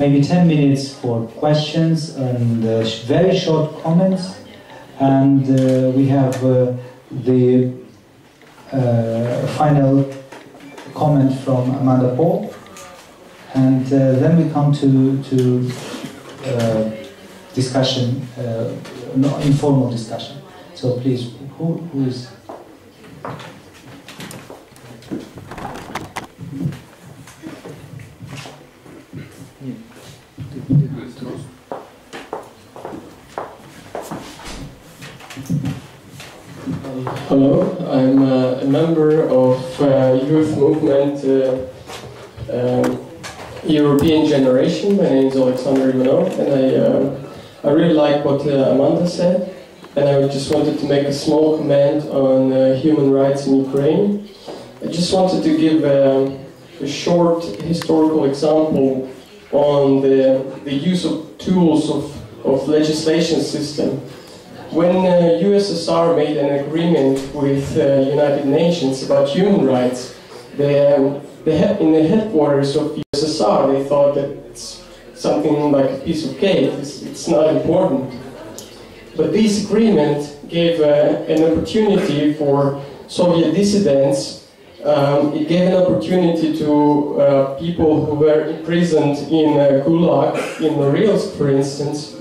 maybe 10 minutes for questions and uh, very short comments. And uh, we have uh, the uh, final comment from Amanda Paul. And uh, then we come to, to uh, discussion, no, informal discussion. So please, who, who is Hello, I'm uh, a member of uh, youth movement uh, um, European Generation. My name is Alexander Ivanov, and I, I really like what Amanda said. And I just wanted to make a small comment on uh, human rights in Ukraine. I just wanted to give a short historical example on the, the use of tools of, of legislation system when uh, USSR made an agreement with uh, United Nations about human rights, the, um, the in the headquarters of USSR, they thought that it's something like a piece of cake, it's, it's not important. But this agreement gave uh, an opportunity for Soviet dissidents. Um, it gave an opportunity to uh, people who were imprisoned in uh, Gulag, in Norilsk, for instance,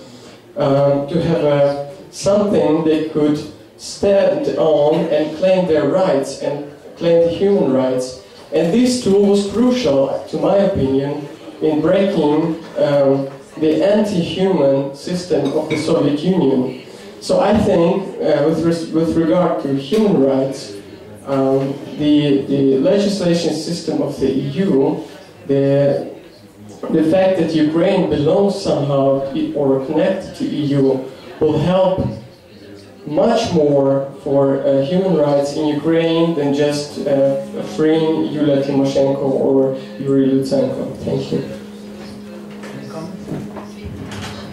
um, to have a something they could stand on and claim their rights and claim the human rights. And this tool was crucial, to my opinion, in breaking um, the anti-human system of the Soviet Union. So I think, uh, with, with regard to human rights, um, the, the legislation system of the EU, the, the fact that Ukraine belongs somehow or connected to EU will help much more for uh, human rights in Ukraine than just uh, freeing Yulia Tymoshenko or Yuri Lutsenko. Thank you.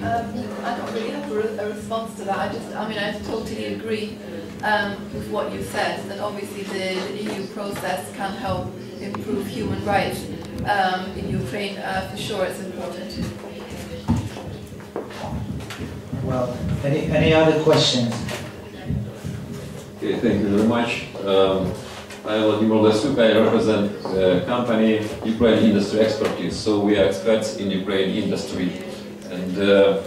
Um, I don't really have a, response to that. I just, I mean, I totally agree um, with what you said, that obviously the, EU process can help improve human rights um, in Ukraine. Uh, for sure, it's important. Well, any, any other questions? Okay, thank you very much. Um, I'm Vladimir Lesuk. I represent the company Ukraine Industry Expertise. So we are experts in Ukraine industry. And uh,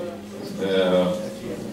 uh,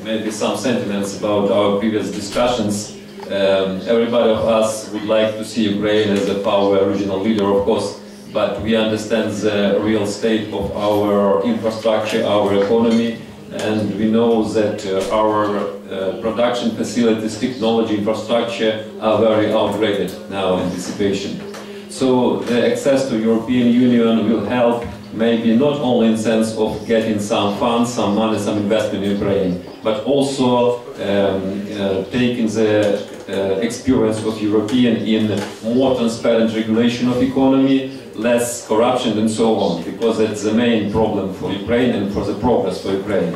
maybe some sentiments about our previous discussions. Um, everybody of us would like to see Ukraine as a power regional leader, of course, but we understand the real state of our infrastructure, our economy, and we know that uh, our uh, production facilities, technology, infrastructure are very outdated now in dissipation. So the access to European Union will help maybe not only in sense of getting some funds, some money, some investment in Ukraine, but also um, uh, taking the uh, experience of European in more transparent regulation of economy, less corruption and so on, because that's the main problem for Ukraine and for the progress for Ukraine.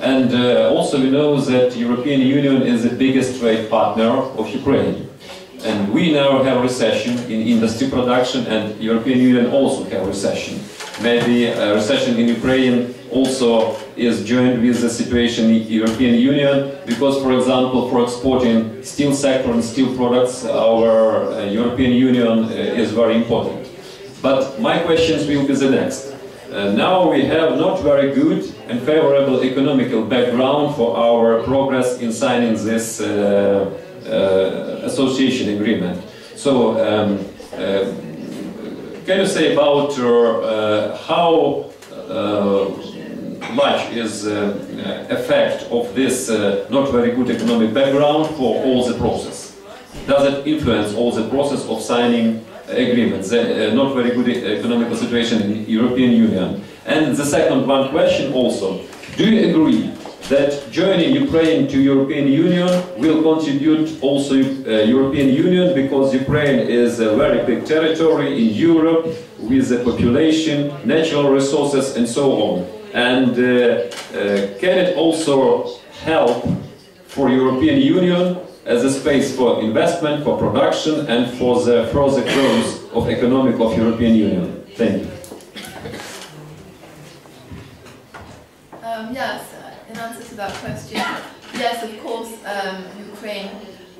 And uh, also we know that European Union is the biggest trade partner of Ukraine. And we now have recession in industry production and European Union also have recession. Maybe a recession in Ukraine also is joined with the situation in European Union because, for example, for exporting steel sector and steel products, our uh, European Union uh, is very important. But my questions will be the next. Uh, now we have not very good and favorable economical background for our progress in signing this uh, uh, association agreement. So, um, uh, can you say about uh, how uh, much is effect of this not very good economic background for all the process? Does it influence all the process of signing agreements, uh, not very good economical situation in European Union. And the second one question also, do you agree that joining Ukraine to European Union will contribute also uh, European Union because Ukraine is a very big territory in Europe with the population, natural resources and so on. And uh, uh, can it also help for European Union as a space for investment, for production, and for the further growth of economic of European Union. Thank you. Um, yes, uh, in answer to that question, yes, of course, um, Ukraine,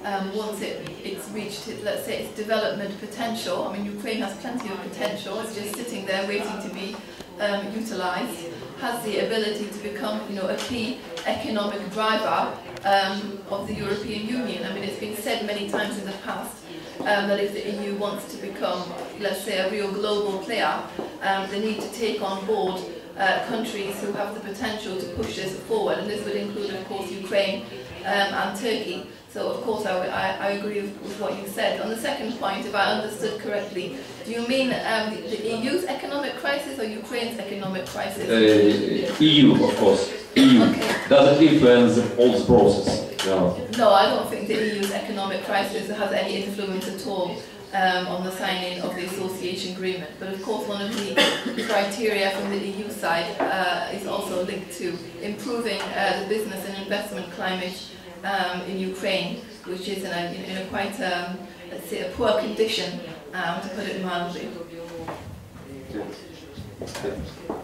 um, once it, it's reached, it, let's say, its development potential, I mean, Ukraine has plenty of potential, it's just sitting there waiting to be um, utilized, has the ability to become, you know, a key economic driver um, of the European Union. I mean, it's been said many times in the past um, that if the EU wants to become, let's say, a real global player, um, they need to take on board uh, countries who have the potential to push this forward, and this would include, of course, Ukraine um, and Turkey. So, of course, I, I, I agree with, with, what you said. On the second point, if I understood correctly, do you mean um, the, the, EU's economic crisis or Ukraine's economic crisis? Uh, EU, of course. EU okay. doesn't influence all the process. No. no, I don't think the EU's economic crisis has any influence at all um, on the signing of the association agreement. But of course, one of the criteria from the EU side uh, is also linked to improving uh, the business and investment climate um, in Ukraine, which is in a, in a quite, um, let's say, a poor condition, um, to put it mildly.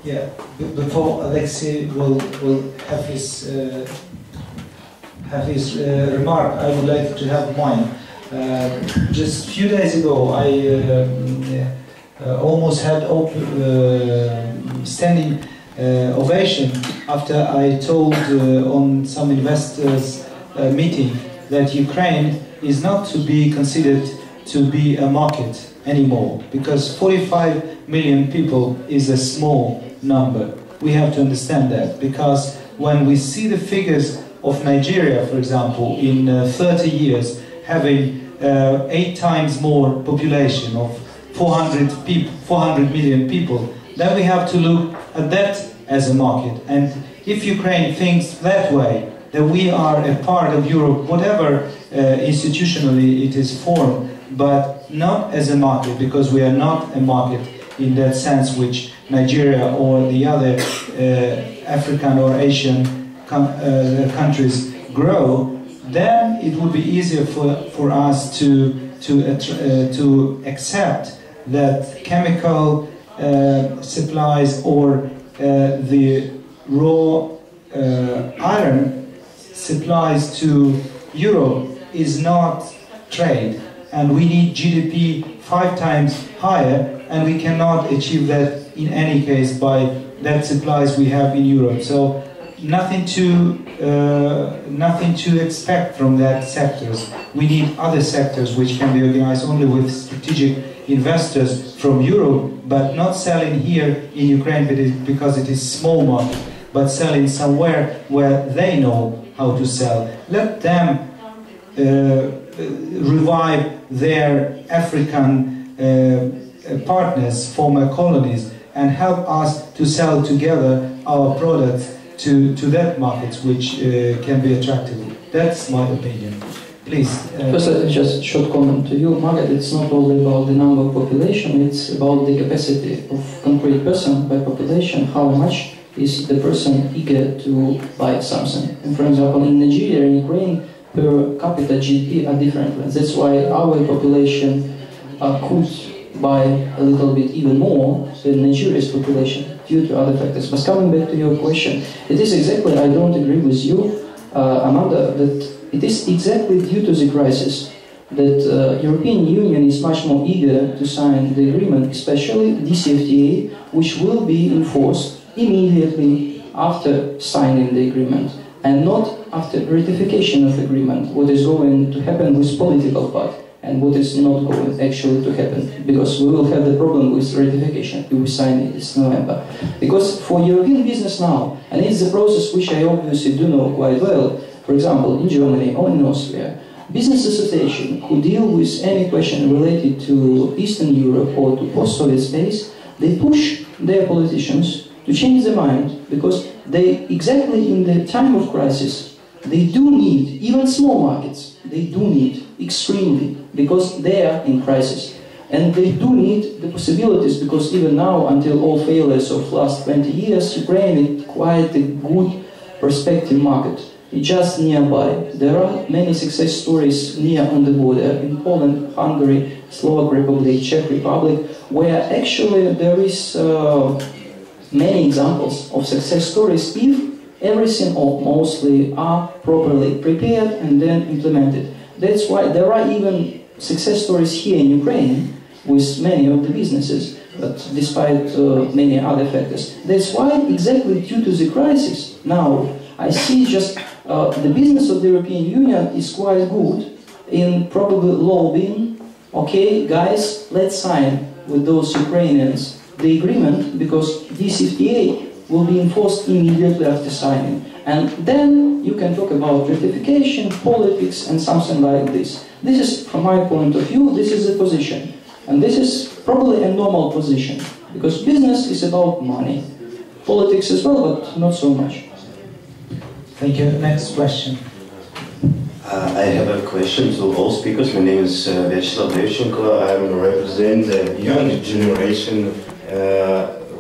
Yeah, before Alexei will, will have his, uh, have his uh, remark, I would like to have mine. Uh, just a few days ago, I uh, uh, almost had uh, standing ovation after I told on some investors meeting that Ukraine is not to be considered to be a market anymore because 45 million people is a small number. We have to understand that because when we see the figures of Nigeria, for example, in uh, 30 years having uh, eight times more population of 400, people, 400 million people, then we have to look at that as a market. And if Ukraine thinks that way, that we are a part of Europe, whatever uh, institutionally it is formed, but not as a market, because we are not a market in that sense which Nigeria or the other uh, African or Asian uh, countries grow, then it would be easier for, for us to, to, uh, to accept that chemical uh, supplies or uh, the raw iron supplies to Europe is not trade and we need GDP five times higher and we cannot achieve that in any case by that supplies we have in Europe. So nothing to uh, nothing to expect from that sectors. We need other sectors which can be organized only with strategic investors from Europe, but not selling here in Ukraine because it is small market, but selling somewhere where they know how to sell. Let them revive their African uh, partners, former colonies, and help us to sell together our products to, to that market, which uh, can be attractive. That's my opinion. Please. Uh, First, uh, just short comment to you, Margaret. It's not only about the number of population, it's about the capacity of concrete person by population, how much is the person eager to buy something. And for example, in Nigeria and Ukraine, per capita GDP are different. That's why our population uh, could buy a little bit even more than Nigeria's population due to other factors. But coming back to your question, it is exactly, I don't agree with you, uh, Amanda, that it is exactly due to the crisis that uh, European Union is much more eager to sign the agreement, especially the DCFTA, which will be enforced immediately after signing the agreement and not after ratification of agreement, what is going to happen with political part and what is not going actually to happen because we will have the problem with ratification if we sign it this November. Because for European business now, and it's a process which I obviously do know quite well, for example, in Germany or in Austria, business association who deal with any question related to Eastern Europe or to post-Soviet space, they push their politicians to change their mind because they exactly in the time of crisis they do need even small markets they do need extremely because they are in crisis. And they do need the possibilities because even now until all failures of last 20 years Ukraine is quite a good perspective market. It's just nearby. There are many success stories near on the border in Poland Hungary Slovak Republic Czech Republic where actually there is uh, many examples of success stories if everything or mostly are properly prepared and then implemented. That's why there are even success stories here in Ukraine with many of the businesses, but despite uh, many other factors. That's why exactly due to the crisis now I see just uh, the business of the European Union is quite good in probably lobbying, okay guys, let's sign with those Ukrainians the agreement because DCFTA will be enforced immediately after signing. And then you can talk about ratification, politics, and something like this. This is, from my point of view, this is a position. And this is probably a normal position, because business is about money. Politics as well, but not so much. Thank you. Next question. Uh, I have a question to all speakers. My name is uh, Vyacheslav Levchenko. I represent the young generation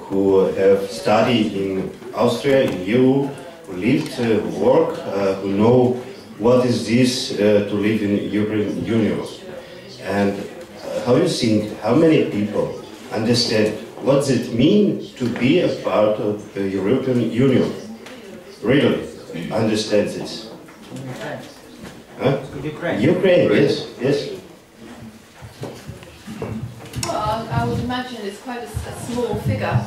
who have studied in Austria, in EU, who lived, uh, work, uh, who know what is this uh, to live in European Union. And how you think, how many people understand what does it mean to be a part of the European Union? Really understand this? Huh? Ukraine. Ukraine, yes, yes. Well, I would imagine it's quite a, a small figure,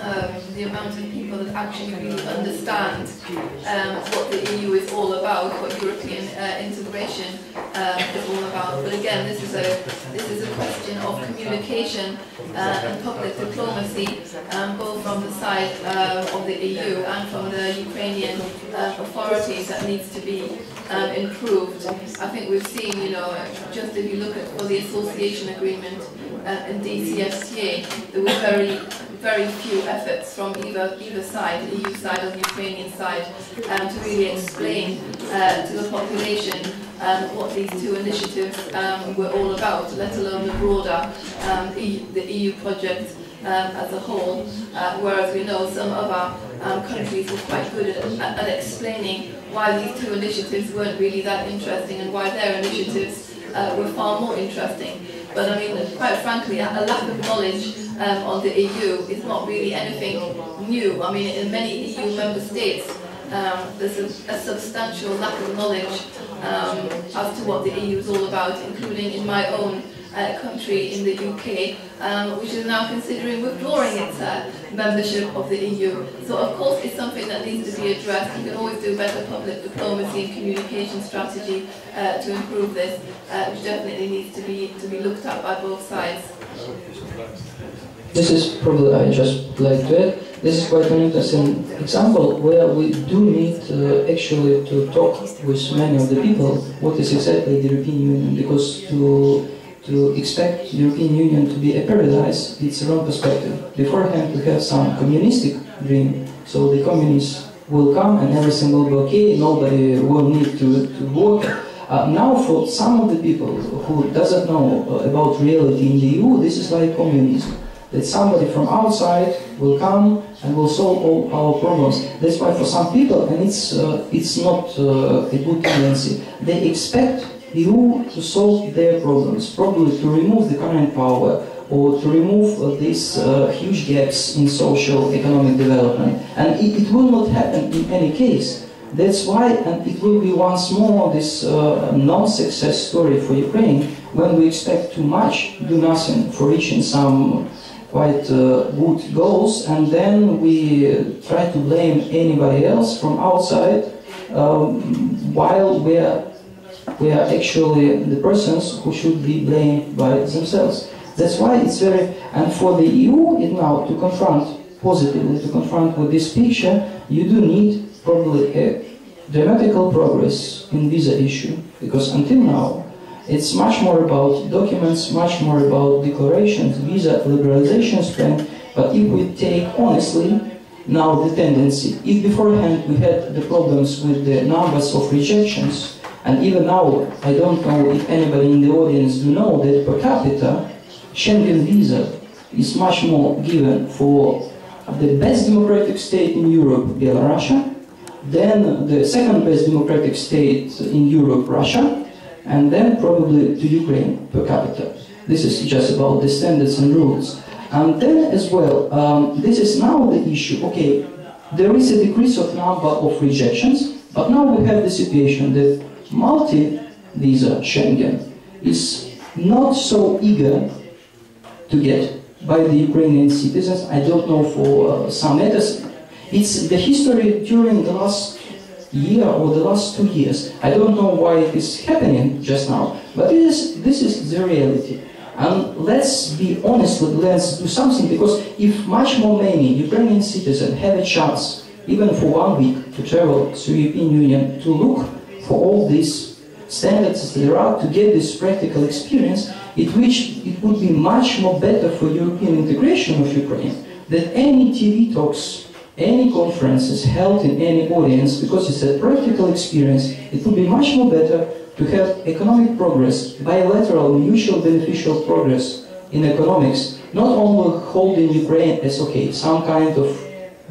um, the amount of people that actually understand um, what the EU is all about, what European uh, integration um, is all about. But again, this is a this is a question of communication uh, and public diplomacy, um, both from the side uh, of the EU and from the Ukrainian uh, authorities that needs to be um, improved. I think we've seen, you know, just if you look at for the association agreement uh, in DCFTA, there were very, very few efforts from either either side, the EU side or the Ukrainian side, um, to really explain uh, to the population um, what these two initiatives um, were all about, let alone the broader um, e the EU project um, as a whole, uh, whereas we know some other um, countries were quite good at, at, at explaining why these two initiatives weren't really that interesting and why their initiatives uh, were far more interesting. But I mean, quite frankly, a lack of knowledge um, on the EU is not really anything new. I mean, in many EU member states, um, there's a, a substantial lack of knowledge um, as to what the EU is all about, including in my own uh, country in the UK, um, which is now considering withdrawing its uh, membership of the EU. So of course it's something that needs to be addressed. You can always do better public diplomacy and communication strategy uh, to improve this, uh, which definitely needs to be to be looked at by both sides. This is probably, I just like to add, this is quite an interesting example where we do need uh, actually to talk with many of the people what is exactly the European Union because to to expect European Union to be a paradise, it's a wrong perspective. Beforehand, we have some communistic dream, so the communists will come and everything will be okay, nobody will need to, to work. Uh, now, for some of the people who doesn't know uh, about reality in the EU, this is like communism. That somebody from outside will come and will solve all our problems. That's why for some people, and it's, uh, it's not uh, a good tendency, they expect EU to solve their problems, probably to remove the current power or to remove uh, these uh, huge gaps in social economic development. And it, it, will not happen in any case. That's why, and it will be once more this uh, non-success story for Ukraine when we expect too much, do nothing for reaching some quite uh, good goals, and then we try to blame anybody else from outside um, while we're we are actually the persons who should be blamed by themselves. That's why it's very, and for the EU it now to confront positively, to confront with this picture, you do need probably a dramatical progress in visa issue, because until now, it's much more about documents, much more about declarations, visa liberalization plan, but if we take honestly now the tendency, if beforehand we had the problems with the numbers of rejections, and even now, I don't know if anybody in the audience know that per capita, Schengen visa is much more given for the best democratic state in Europe, Belarus, then the second best democratic state in Europe, Russia, and then probably to Ukraine per capita. This is just about the standards and rules. And then as well, um, this is now the issue. Okay, there is a decrease of number of rejections, but now we have the situation that multi-visa Schengen is not so eager to get by the Ukrainian citizens. I don't know for uh, some others. It's the history during the last year or the last two years. I don't know why it is happening just now, but this is, this is the reality. And let's be honest, let's do something, because if much more many Ukrainian citizens have a chance, even for one week, to travel to European Union, to look for all these standards there are, to get this practical experience, it, which, it would be much more better for European integration of Ukraine than any TV talks any conferences held in any audience, because it's a practical experience, it would be much more better to have economic progress, bilateral, mutual beneficial progress in economics, not only holding Ukraine as, okay, some kind of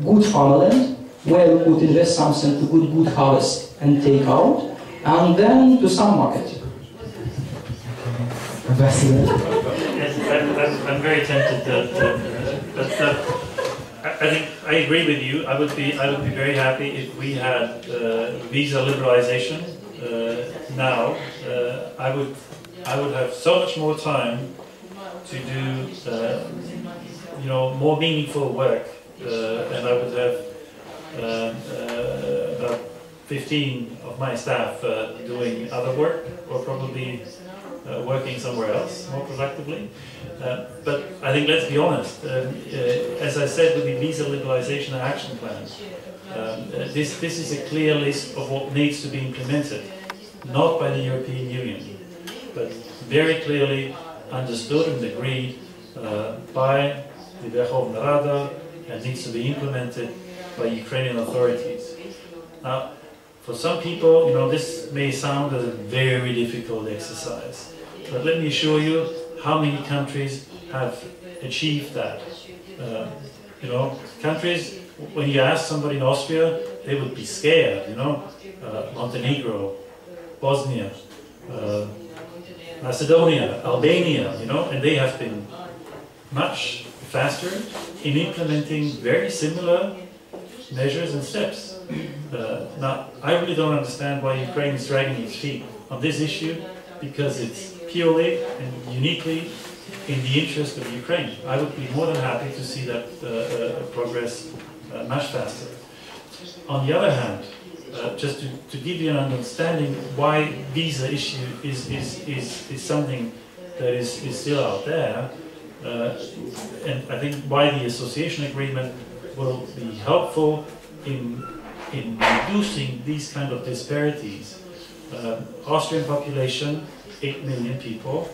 good farmland, where we could invest something to good, good harvest and take out, and then to some market. Yes, I'm, I'm, very tempted to, to but uh, I think I agree with you. I would be I would be very happy if we had uh, visa liberalization uh, now. Uh, I would I would have so much more time to do uh, you know more meaningful work, uh, and I would have about 15 of my staff doing other work, or probably working somewhere else more productively. Uh, but I think let's be honest, um, uh, as I said with the visa liberalization action plan, um, uh, this, this is a clear list of what needs to be implemented, not by the European Union, but very clearly understood and agreed uh, by the Verkhovna Rada and needs to be implemented by Ukrainian authorities. Now, for some people, you know, this may sound as a very difficult exercise, but let me assure you, how many countries have achieved that. Uh, you know, countries, when you ask somebody in Austria, they would be scared, you know, uh, Montenegro, Bosnia, uh, Macedonia, Albania, you know, and they have been much faster in implementing very similar measures and steps. Uh, now, I really don't understand why Ukraine is dragging its feet on this issue, because it's purely and uniquely in the interest of Ukraine. I would be more than happy to see that uh, uh, progress uh, much faster. On the other hand, uh, just to, to give you an understanding why visa issue is, is, is, is something that is, is still out there, uh, and I think why the association agreement will be helpful in, in reducing these kind of disparities. Uh, Austrian population 8 million people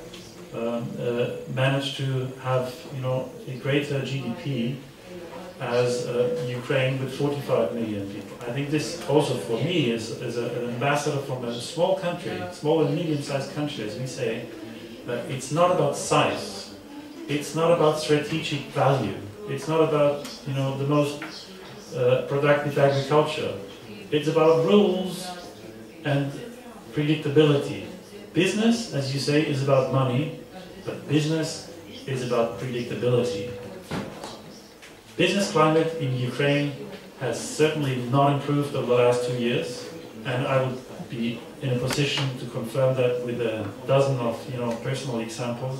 um, uh, managed to have you know a greater GDP as uh, Ukraine with 45 million people. I think this also for me is, is a, an ambassador from a small country, small and medium-sized country, as we say, that it's not about size, it's not about strategic value, it's not about you know the most uh, productive agriculture. It's about rules and predictability. Business, as you say, is about money, but business is about predictability. Business climate in Ukraine has certainly not improved over the last two years, and I would be in a position to confirm that with a dozen of you know personal examples.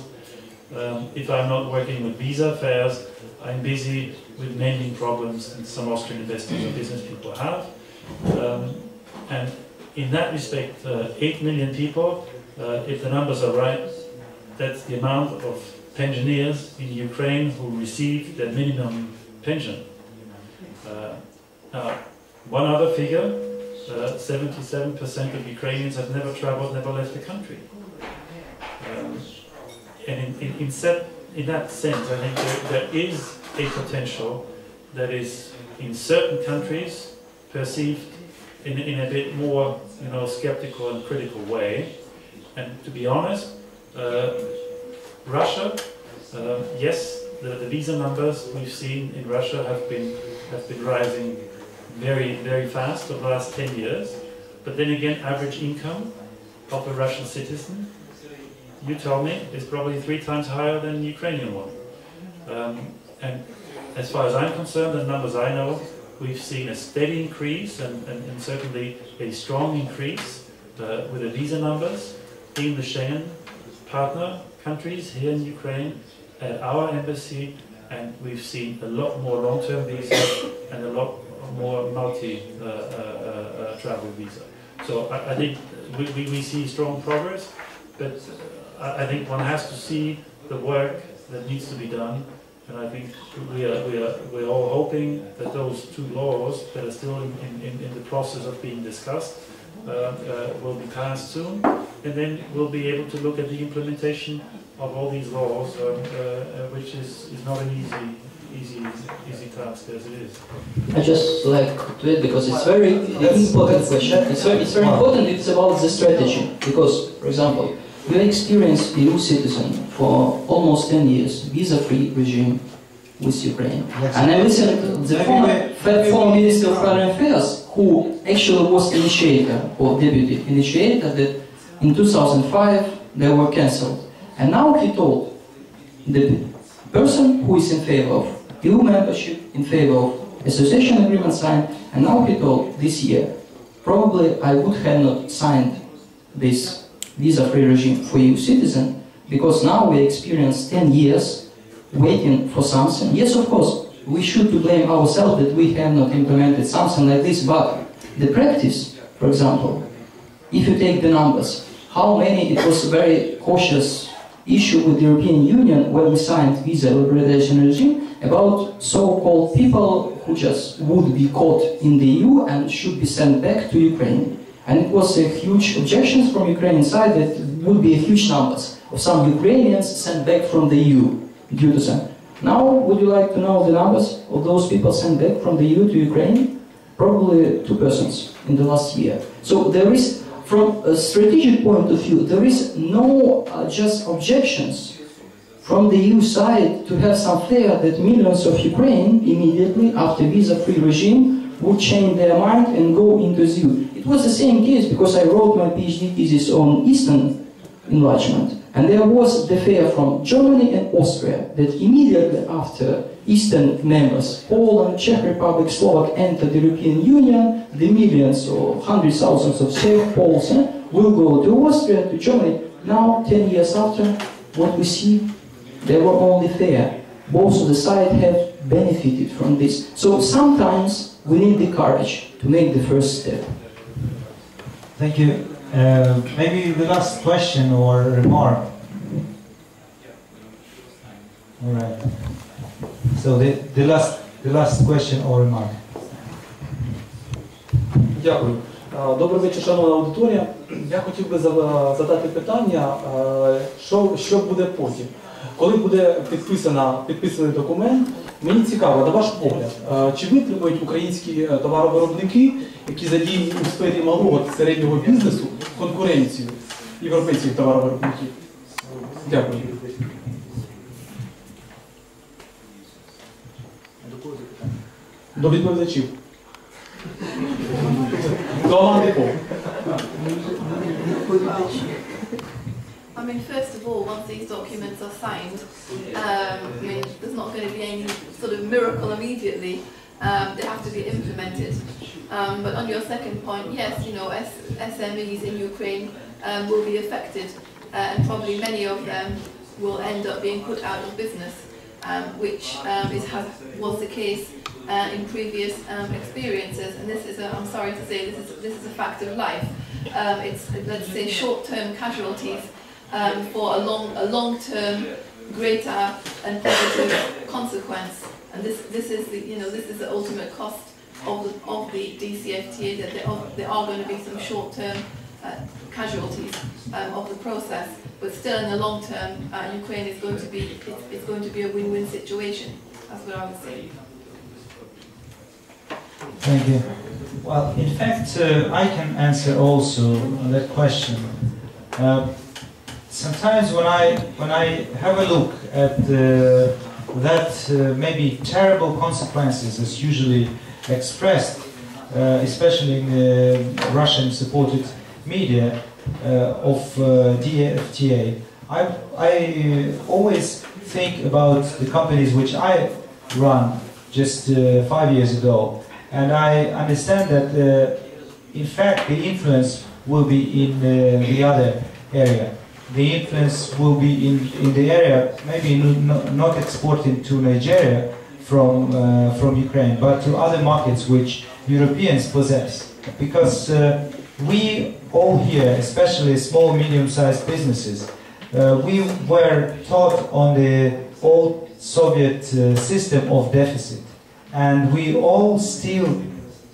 Um, if I'm not working with visa affairs, I'm busy with mending problems that some Austrian investors or business people have. Um, and in that respect, uh, 8 million people uh, if the numbers are right, that's the amount of pensioners in Ukraine who receive their minimum pension. Uh, now, one other figure, 77% uh, of Ukrainians have never traveled, never left the country. Um, and in, in, set, in, that sense, I think there, there is a potential that is in certain countries perceived in, in a bit more you know, skeptical and critical way. And to be honest, uh, Russia, uh, yes, the, the, visa numbers we've seen in Russia have been have been rising very very fast over the last 10 years. But then again, average income of a Russian citizen, you tell me, is probably three times higher than the Ukrainian one. Um, and as far as I'm concerned, the numbers I know, we've seen a steady increase and, and, and certainly a strong increase uh, with the visa numbers in the Schengen partner countries here in Ukraine at our embassy and we've seen a lot more long-term visas and a lot more multi-travel uh, uh, uh, visa. So I, I think we, we, we, see strong progress, but I, I think one has to see the work that needs to be done and I think we are, we are, we're all hoping that those two laws that are still in, in, in the process of being discussed uh, uh, will be passed soon. And then we'll be able to look at the implementation of all these laws, um, uh, uh, which is, is not an easy easy easy task as it is. I just like to add because it's very important question. It's very, it's very important. It's about the strategy because, for example, we experienced EU citizen for almost 10 years, visa-free regime with Ukraine. Yes. And I listened to the former, former Minister of Foreign Affairs, who actually was initiator or deputy initiator that in 2005 they were cancelled. And now he told the person who is in favor of EU membership, in favor of association agreement signed, and now he told this year, probably I would have not signed this visa-free regime for EU citizen, because now we experience 10 years waiting for something. Yes, of course, we should blame ourselves that we have not implemented something like this, but the practice, for example, if you take the numbers, how many, it was a very cautious issue with the European Union when we signed visa liberalization regime about so-called people who just would be caught in the EU and should be sent back to Ukraine. And it was a huge objections from Ukrainian side that would be a huge numbers of some Ukrainians sent back from the EU due to that. Now, would you like to know the numbers of those people sent back from the EU to Ukraine? Probably two persons in the last year. So there is, from a strategic point of view, there is no uh, just objections from the EU side to have some fear that millions of Ukraine immediately after visa-free regime would change their mind and go into ZU. It was the same case because I wrote my PhD thesis on Eastern enlargement. And there was the fear from Germany and Austria that immediately after Eastern members, Poland, Czech Republic, Slovak entered the European Union, the millions or hundreds of thousands of Czech Poles eh, will go to Austria, to Germany. Now, 10 years after, what we see, they were only fair. Both of the sides have benefited from this. So sometimes we need the courage to make the first step. Thank you. Uh, maybe the last question or remark. All right. So the, the last the last question or remark. Дякую. Добрий вечір, шановна аудиторія. Я хотів би задати питання, що що буде потім. Коли буде підписана, підписаний документ, мені цікаво, на ваш погляд, чи витримують українські е, товаровиробники, які задіяні у сфері малого та середнього бізнесу, конкуренцію європейських товаровиробників? Дякую. До відповідачів. До Аманди I mean, first of all, once these documents are signed, um, I mean, there's not going to be any sort of miracle immediately. Um, they have to be implemented. Um, but on your second point, yes, you know, S SMEs in Ukraine um, will be affected, uh, and probably many of them will end up being put out of business, um, which um, is, has, was the case uh, in previous experiences. And this is, i I'm sorry to say, this is, this is a fact of life. It's, let's say, short-term casualties um, for a long, a long-term, greater and positive consequence. And this, this is the, you know, this is the ultimate cost of the, of the DCFTA. That there are, there are going to be some short-term uh, casualties um, of the process, but still in the long term, uh, Ukraine is going to be it's, it's going to be a win-win situation. That's what I would say. Thank you. Well, in fact, uh, I can answer also that question. Uh, sometimes when I when I have a look at uh, that uh, maybe terrible consequences as usually expressed, uh, especially in the Russian-supported media uh, of uh, DFTA, I, I always think about the companies which I run just uh, five years ago, and I understand that uh, in fact the influence will be in uh, the other area. The influence will be in, in the area, maybe not, exporting to Nigeria from, uh, from Ukraine, but to other markets which Europeans possess. Because uh, we all here, especially small, medium-sized businesses, uh, we were taught on the old Soviet uh, system of deficit. And we all still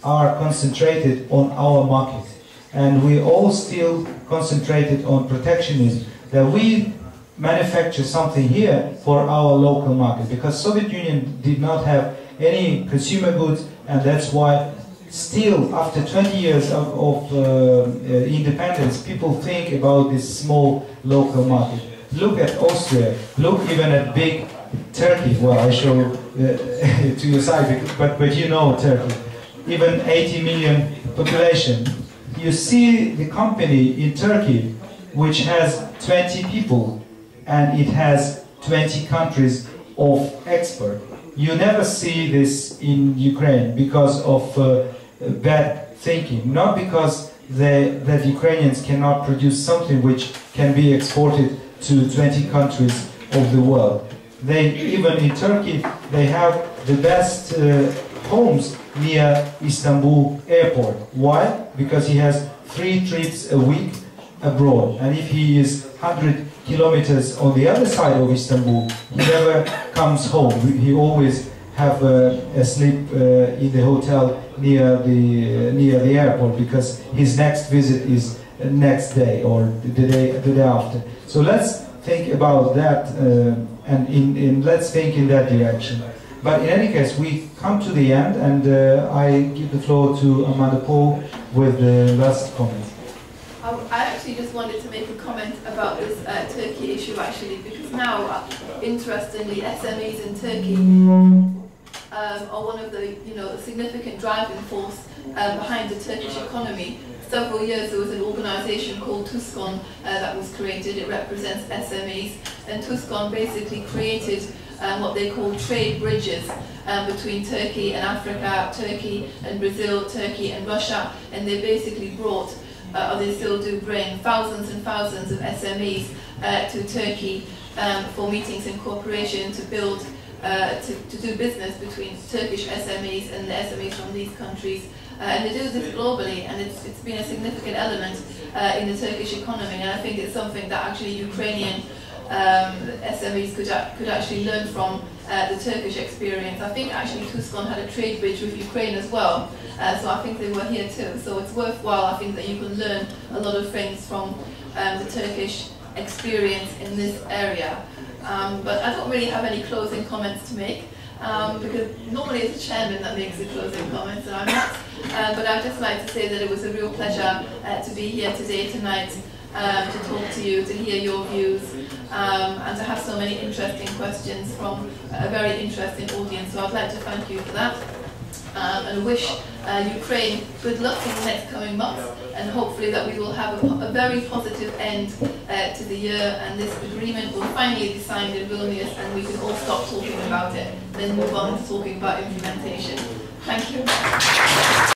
are concentrated on our market. And we all still concentrated on protectionism. That we manufacture something here for our local market. Because Soviet Union did not have any consumer goods, and that's why still, after 20 years of, of uh, uh, independence, people think about this small local market. Look at Austria, look even at big Turkey. Well, I show uh, to your side, but, but you know Turkey. Even 80 million population. You see the company in Turkey, which has 20 people, and it has 20 countries of export. You never see this in Ukraine because of uh, bad thinking, not because the, that Ukrainians cannot produce something which can be exported to 20 countries of the world. They, even in Turkey, they have the best uh, homes near Istanbul airport. Why? Because he has three trips a week abroad. And if he is 100 kilometers on the other side of Istanbul, he never comes home. He always have a, a sleep uh, in the hotel near the uh, near the airport because his next visit is next day or the day the day after. So let's think about that uh, and in, in let's think in that direction. But in any case, we come to the end, and uh, I give the floor to Amanda Paul with the last comment. I actually just wanted to make a comment about this uh, Turkey issue actually because now, uh, interestingly, SMEs in Turkey um, are one of the you know significant driving force uh, behind the Turkish economy. Several years there was an organisation called TUSKON uh, that was created. It represents SMEs, and TUSKON basically created um, what they call trade bridges um, between Turkey and Africa, Turkey and Brazil, Turkey and Russia, and they basically brought uh, or they still do bring thousands and thousands of SMEs uh, to Turkey um, for meetings and cooperation to build, uh, to, to do business between Turkish SMEs and the SMEs from these countries. Uh, and they do this globally, and it's, it's been a significant element uh, in the Turkish economy, and I think it's something that actually Ukrainian um, SMEs could, could actually learn from uh, the Turkish experience. I think actually TUSKON had a trade bridge with Ukraine as well, uh, so I think they were here too. So it's worthwhile, I think, that you can learn a lot of things from um, the Turkish experience in this area. Um, but I don't really have any closing comments to make. Um, because normally it's the chairman that makes the closing comments and I'm not. Uh, but I'd just like to say that it was a real pleasure uh, to be here today, tonight, um, to talk to you, to hear your views, um, and to have so many interesting questions from a very interesting audience. So I'd like to thank you for that. Um, and wish uh, Ukraine good luck in the next coming months and hopefully that we will have a, a very positive end uh, to the year and this agreement will finally be signed in Vilnius and we can all stop talking about it then move on to talking about implementation. Thank you.